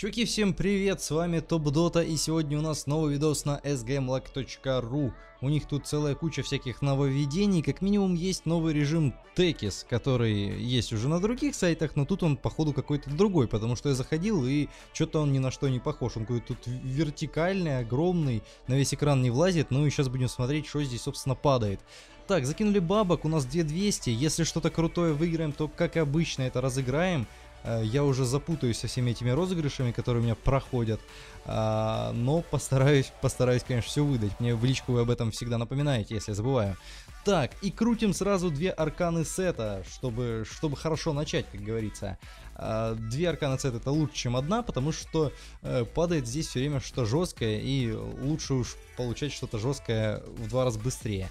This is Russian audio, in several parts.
Чуваки, всем привет, с вами Топ Дота, и сегодня у нас новый видос на sgmlag.ru. У них тут целая куча всяких нововведений, как минимум есть новый режим Tekis, который есть уже на других сайтах, но тут он походу какой-то другой, потому что я заходил и что-то он ни на что не похож. Он какой-то тут вертикальный, огромный, на весь экран не влазит, ну и сейчас будем смотреть, что здесь собственно падает. Так, закинули бабок, у нас 2200, если что-то крутое выиграем, то как обычно это разыграем. Э, я уже запутаюсь со всеми этими розыгрышами, которые у меня проходят, а, но постараюсь, постараюсь, конечно, все выдать. Мне в личку вы об этом всегда напоминаете, если я забываю. Так, и крутим сразу две арканы сета, чтобы, чтобы хорошо начать, как говорится. А, две арканы сета это лучше, чем одна, потому что э, падает здесь все время что-то жесткое, и лучше уж получать что-то жесткое в два раза быстрее.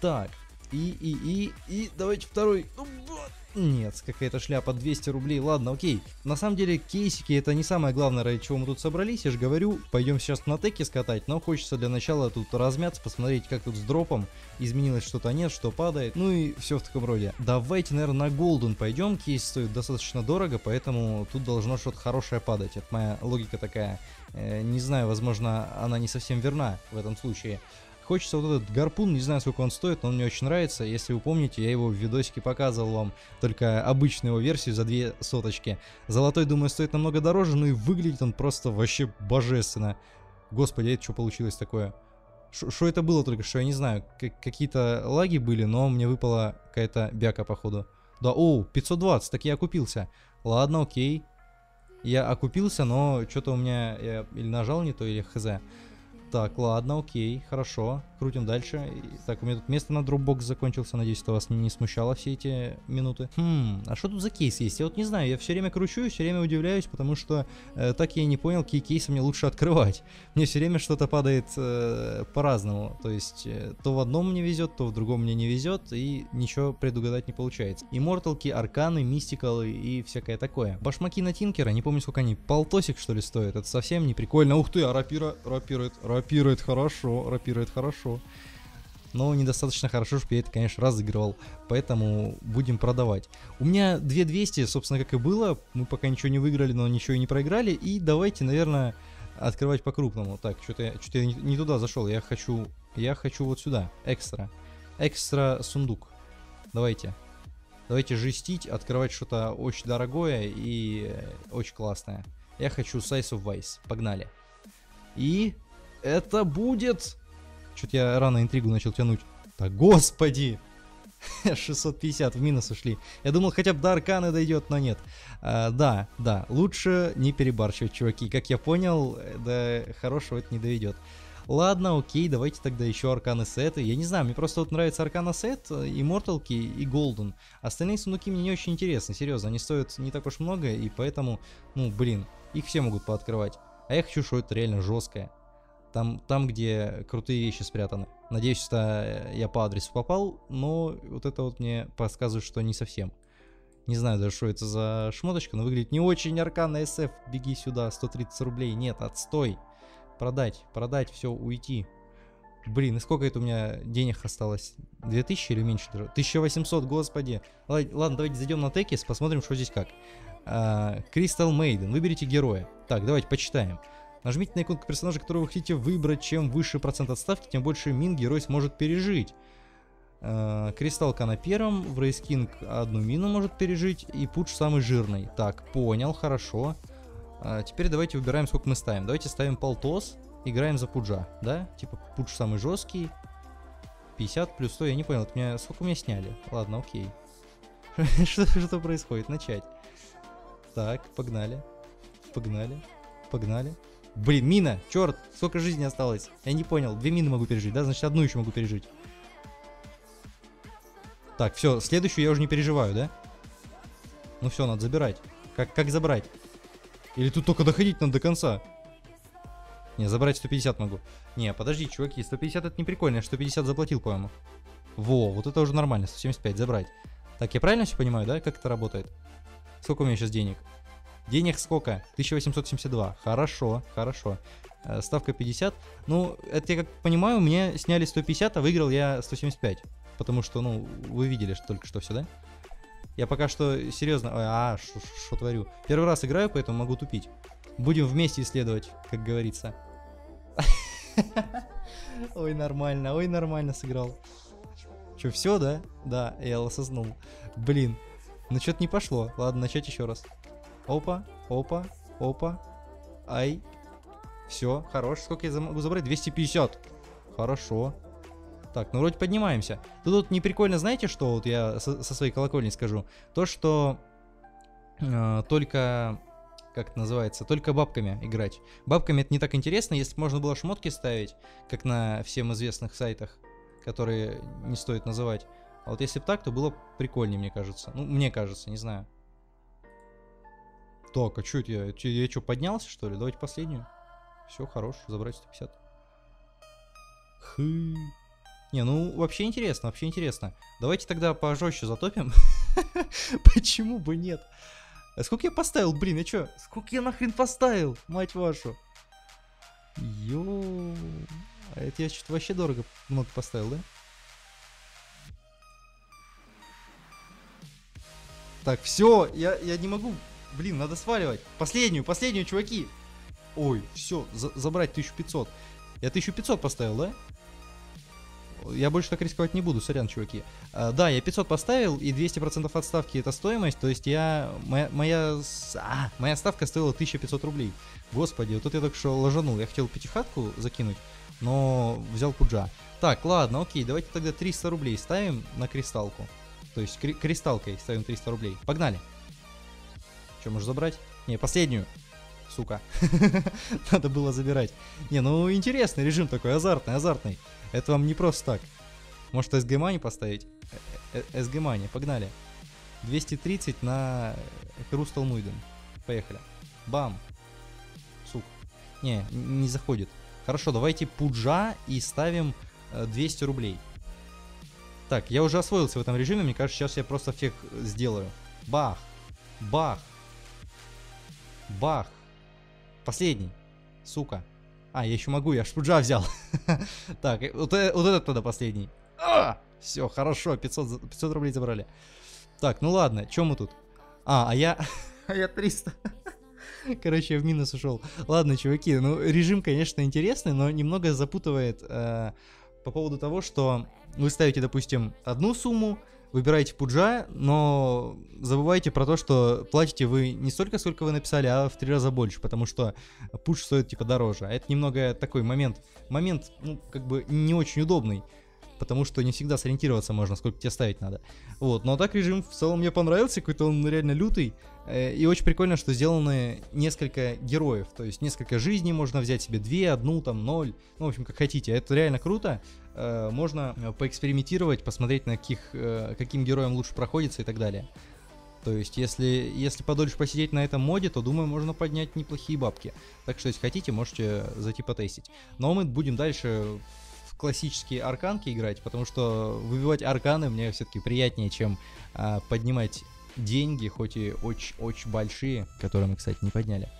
Так, и, и, и, и, давайте второй. Ну, нет, какая-то шляпа 200 рублей, ладно, окей. На самом деле кейсики это не самое главное, ради чего мы тут собрались, я же говорю, пойдем сейчас на теке скатать, но хочется для начала тут размяться, посмотреть, как тут с дропом, изменилось что-то нет, что падает, ну и все в таком роде. Давайте, наверное, на голден пойдем, кейс стоит достаточно дорого, поэтому тут должно что-то хорошее падать, это моя логика такая. Э, не знаю, возможно, она не совсем верна в этом случае. Хочется вот этот гарпун, не знаю, сколько он стоит, но он мне очень нравится. Если вы помните, я его в видосике показывал вам, только обычную его версию за две соточки. Золотой, думаю, стоит намного дороже, ну и выглядит он просто вообще божественно. Господи, это что получилось такое? Что это было только что, я не знаю. Какие-то лаги были, но мне выпала какая-то бяка, походу. Да, о, 520, так я окупился. Ладно, окей. Я окупился, но что-то у меня... Я или нажал не то, или хз. Так, ладно, окей, хорошо. Крутим дальше. Так, у меня тут место на дропбокс закончился. Надеюсь, это вас не, смущало все эти минуты. Хм, а что тут за кейс есть? Я вот не знаю, я все время кручу все время удивляюсь, потому что э, так я и не понял, какие кейсы мне лучше открывать. Мне все время что-то падает э, по-разному. То есть, э, то в одном мне везет, то в другом мне не везет, и ничего предугадать не получается. Имморталки, арканы, мистикалы и всякое такое. Башмаки на Тинкера, не помню, сколько они, полтосик что ли стоят. Это совсем не прикольно. Ух ты, а рапира, рапирует, рапирует рапирует хорошо, рапирует хорошо. Но недостаточно хорошо, чтобы я это, конечно, разыгрывал. Поэтому будем продавать. У меня 2200, собственно, как и было. Мы пока ничего не выиграли, но ничего и не проиграли. И давайте, наверное, открывать по-крупному. Так, что-то что я не, туда зашел. Я хочу, я хочу вот сюда. Экстра. Экстра сундук. Давайте. Давайте жестить, открывать что-то очень дорогое и очень классное. Я хочу Size of Vice. Погнали. И это будет... Чуть я рано интригу начал тянуть. Да господи! 650 в минус ушли. Я думал, хотя бы до Арканы дойдет, но нет. А, да, да, лучше не перебарщивать, чуваки. Как я понял, до хорошего это не доведет. Ладно, окей, давайте тогда еще арканы сеты. Я не знаю, мне просто вот нравится аркана сет, имморталки и голден. Остальные сундуки мне не очень интересны, серьезно, они стоят не так уж много, и поэтому, ну, блин, их все могут пооткрывать. А я хочу что-то реально жесткое. Там, там, где крутые вещи спрятаны. Надеюсь, что я по адресу попал, но вот это вот мне подсказывает, что не совсем. Не знаю даже, что это за шмоточка, но выглядит не очень арканно SF. Беги сюда, 130 рублей. Нет, отстой. Продать, продать, все, уйти. Блин, и сколько это у меня денег осталось? 2000 или меньше? 1800, господи. Ладно, давайте зайдем на Текис, посмотрим, что здесь как. Кристал uh, Мейден, выберите героя. Так, давайте почитаем. Нажмите на иконку персонажа, которого вы хотите выбрать. Чем выше процент отставки, тем больше мин герой сможет пережить. Э, кристалка на первом, в Рейскинг одну мину может пережить, и пуч самый жирный. Так, понял, хорошо. Э, теперь давайте выбираем, сколько мы ставим. Давайте ставим полтос, играем за пуджа, да? Типа пуч самый жесткий. 50 плюс 100, я не понял, меня, сколько меня сняли? Ладно, окей. что, что происходит? Начать. Так, погнали. Погнали. Погнали. Блин, мина, черт, сколько жизни осталось? Я не понял, две мины могу пережить, да? Значит, одну еще могу пережить. Так, все, следующую я уже не переживаю, да? Ну все, надо забирать. Как, как забрать? Или тут только доходить надо до конца? Не, забрать 150 могу. Не, подожди, чуваки, 150 это не прикольно, я 150 заплатил, по-моему. Во, вот это уже нормально, 175 забрать. Так, я правильно все понимаю, да, как это работает? Сколько у меня сейчас денег? Денег сколько? 1872. Хорошо, хорошо. Э, ставка 50. Ну, это я как понимаю, мне сняли 150, а выиграл я 175. Потому что, ну, вы видели что только что все, да? Я пока что серьезно... А, что творю? Первый раз играю, поэтому могу тупить. Будем вместе исследовать, как говорится. Ой, нормально, ой, нормально сыграл. Че, все, да? Да, я осознал. Блин, ну что-то не пошло. Ладно, начать еще раз. Опа, опа, опа. Ай. Все, хорош. Сколько я могу забрать? 250. Хорошо. Так, ну вроде поднимаемся. Тут, тут не знаете, что вот я со, со своей колокольни скажу? То, что э, только как это называется, только бабками играть. Бабками это не так интересно, если бы можно было шмотки ставить, как на всем известных сайтах, которые не стоит называть. А вот если бы так, то было прикольнее, мне кажется. Ну, мне кажется, не знаю. Так, а что это я? Я, что, поднялся, что ли? Давайте последнюю. Все, хорош, забрать 150. Хы. Не, ну вообще интересно, вообще интересно. Давайте тогда пожестче затопим. Почему бы нет? А сколько я поставил, блин, я чё? Сколько я нахрен поставил, мать вашу? Йоу. А это я что-то вообще дорого много поставил, да? Так, все, я, я не могу. Блин, надо сваливать. Последнюю, последнюю, чуваки. Ой, все, за забрать 1500. Я 1500 поставил, да? Я больше так рисковать не буду, сорян, чуваки. А, да, я 500 поставил, и 200% отставки это стоимость, то есть я... Моя, моя, а, моя ставка стоила 1500 рублей. Господи, вот тут я только что ложанул. Я хотел пятихатку закинуть, но взял пуджа. Так, ладно, окей, давайте тогда 300 рублей ставим на кристалку. То есть кри кристалкой ставим 300 рублей. Погнали. Что, можешь забрать? Не, последнюю. Сука. Надо было забирать. Не, ну интересный режим такой, азартный, азартный. Это вам не просто так. Может SG Money поставить? SG Money, погнали. 230 на Хрустал Муйден. Поехали. Бам. Сук. Не, не заходит. Хорошо, давайте пуджа и ставим 200 рублей. Так, я уже освоился в этом режиме, мне кажется, сейчас я просто всех сделаю. Бах. Бах. Бах. Последний. Сука. А, я еще могу, я шпуджа взял. так, вот, э, вот этот тогда последний. А, все, хорошо, 500, 500 рублей забрали. Так, ну ладно, чем мы тут? А, а я... а я 300. Короче, я в минус ушел. Ладно, чуваки, ну режим, конечно, интересный, но немного запутывает э, по поводу того, что вы ставите, допустим, одну сумму, выбираете пуджа, но забывайте про то, что платите вы не столько, сколько вы написали, а в три раза больше, потому что пуш стоит типа дороже. А это немного такой момент, момент, ну, как бы не очень удобный, потому что не всегда сориентироваться можно, сколько тебе ставить надо. Вот, но так режим в целом мне понравился, какой-то он реально лютый, э, и очень прикольно, что сделаны несколько героев, то есть несколько жизней можно взять себе, две, одну, там, ноль, ну, в общем, как хотите. Это реально круто, э, можно поэкспериментировать, посмотреть, на каких, э, каким героям лучше проходится и так далее. То есть, если, если подольше посидеть на этом моде, то, думаю, можно поднять неплохие бабки. Так что, если хотите, можете зайти потестить. Но мы будем дальше классические арканки играть, потому что выбивать арканы мне все-таки приятнее, чем а, поднимать деньги, хоть и очень-очень большие, которые мы, кстати, не подняли.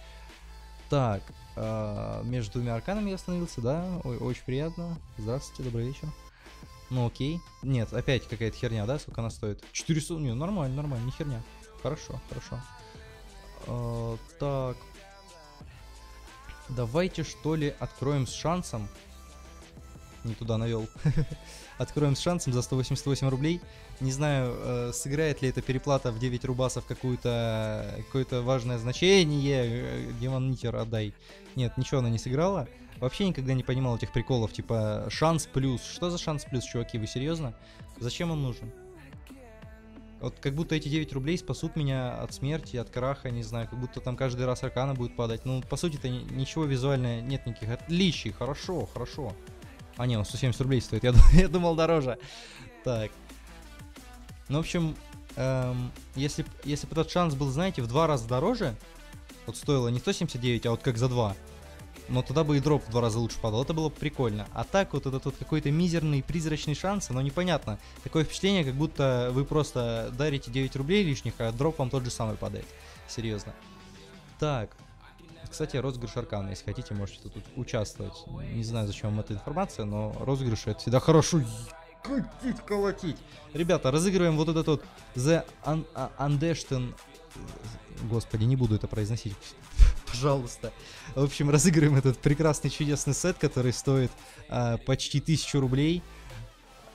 Так, э, между двумя арканами я остановился, да? Ой, очень приятно. Здравствуйте, добрый вечер. Ну окей. Нет, опять какая-то херня, да? Сколько она стоит? 400, не, нормально, нормально, не херня. Хорошо, хорошо. Э, так. Давайте что ли откроем с шансом. Не туда навел. откроем с шансом за 188 рублей. Не знаю, э, сыграет ли эта переплата в 9 рубасов какое-то какое важное значение. Э, Демон Нитер отдай. Нет, ничего она не сыграла. Вообще никогда не понимал этих приколов, типа шанс плюс. Что за шанс плюс, чуваки, вы серьезно? Зачем он нужен? Вот как будто эти 9 рублей спасут меня от смерти, от краха, не знаю, как будто там каждый раз аркана будет падать. Ну, по сути-то ничего визуально нет никаких отличий. Хорошо, хорошо. А, не, он 170 рублей стоит, я, я думал дороже. Так. Ну, в общем, эм, если, если бы этот шанс был, знаете, в два раза дороже, вот стоило не 179, а вот как за два, но тогда бы и дроп в два раза лучше падал. Это было бы прикольно. А так вот этот вот какой-то мизерный призрачный шанс, но непонятно. Такое впечатление, как будто вы просто дарите 9 рублей лишних, а дроп вам тот же самый падает. Серьезно. Так. Кстати, розыгрыш аркана. Если хотите, можете тут участвовать. Не знаю, зачем вам эта информация, но розыгрыши это всегда хорошо. Катить, колотить. Ребята, разыгрываем вот этот вот The Un Undesten... Господи, не буду это произносить пожалуйста. В общем, разыгрываем этот прекрасный чудесный сет, который стоит а, почти 1000 рублей.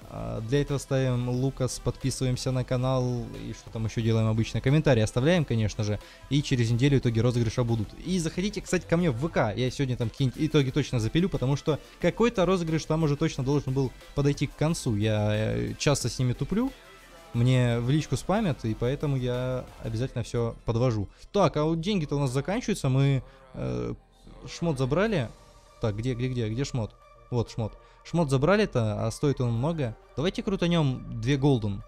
А, для этого ставим Лукас, подписываемся на канал и что там еще делаем обычно. Комментарии оставляем, конечно же. И через неделю итоги розыгрыша будут. И заходите, кстати, ко мне в ВК. Я сегодня там какие-нибудь итоги точно запилю, потому что какой-то розыгрыш там уже точно должен был подойти к концу. Я э, часто с ними туплю. Мне в личку спамят, и поэтому я обязательно все подвожу. Так, а вот деньги-то у нас заканчиваются. Мы э, шмот забрали. Так, где, где, где, где шмот? Вот шмот. Шмот забрали-то, а стоит он много. Давайте крутанем две голден.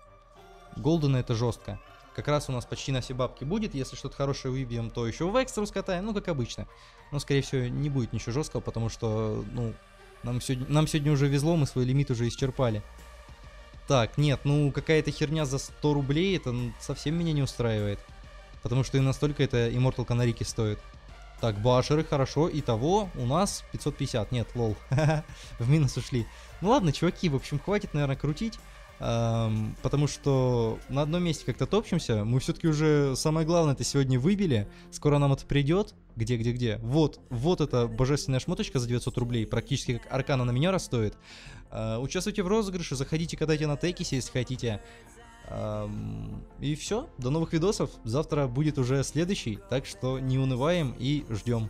Голден это жестко. Как раз у нас почти на все бабки будет. Если что-то хорошее выбьем, то еще в экстру скатаем. Ну, как обычно. Но, скорее всего, не будет ничего жесткого, потому что, ну, нам сегодня, нам сегодня уже везло, мы свой лимит уже исчерпали. Так, нет, ну, какая-то херня за 100 рублей, это совсем меня не устраивает. Потому что и настолько это Immortal Канарики стоит. Так, башеры, хорошо. Итого у нас 550. Нет, лол. в минус ушли. Ну ладно, чуваки, в общем, хватит, наверное, крутить. Эм, потому что на одном месте как-то топчемся. Мы все-таки уже самое главное это сегодня выбили. Скоро нам это придет. Где, где, где? Вот, вот эта божественная шмоточка за 900 рублей. Практически как аркана на меня стоит. Э, участвуйте в розыгрыше, заходите, катайте на текисе, если хотите. И все, до новых видосов. Завтра будет уже следующий, так что не унываем и ждем.